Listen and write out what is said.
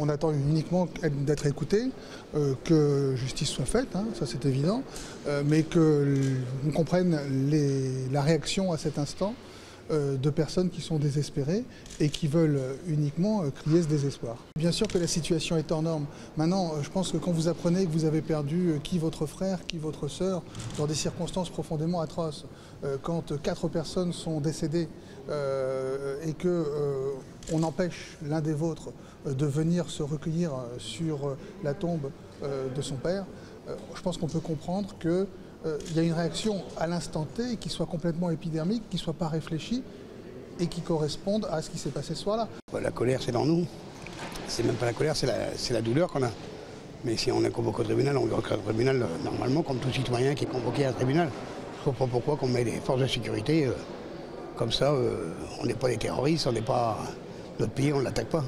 on attend uniquement d'être écouté, euh, que justice soit faite, hein, ça c'est évident, euh, mais qu'on comprenne la réaction à cet instant de personnes qui sont désespérées et qui veulent uniquement euh, crier ce désespoir. Bien sûr que la situation est hors norme. Maintenant, euh, je pense que quand vous apprenez que vous avez perdu euh, qui votre frère, qui votre sœur, dans des circonstances profondément atroces, euh, quand euh, quatre personnes sont décédées euh, et que euh, on empêche l'un des vôtres euh, de venir se recueillir euh, sur euh, la tombe euh, de son père, euh, je pense qu'on peut comprendre que euh, il y a une réaction à l'instant T qui soit complètement épidermique, qui ne soit pas réfléchie et qui corresponde à ce qui s'est passé ce soir-là. La colère, c'est dans nous. C'est même pas la colère, c'est la, douleur qu'on a. Mais si on est convoqué au tribunal, on doit au tribunal euh, normalement, comme tout citoyen qui est convoqué à un tribunal. Je comprends pourquoi qu'on met des forces de sécurité euh, comme ça. on n'est pas des terroristes, on n'est pas. Notre pays, on ne l'attaque pas.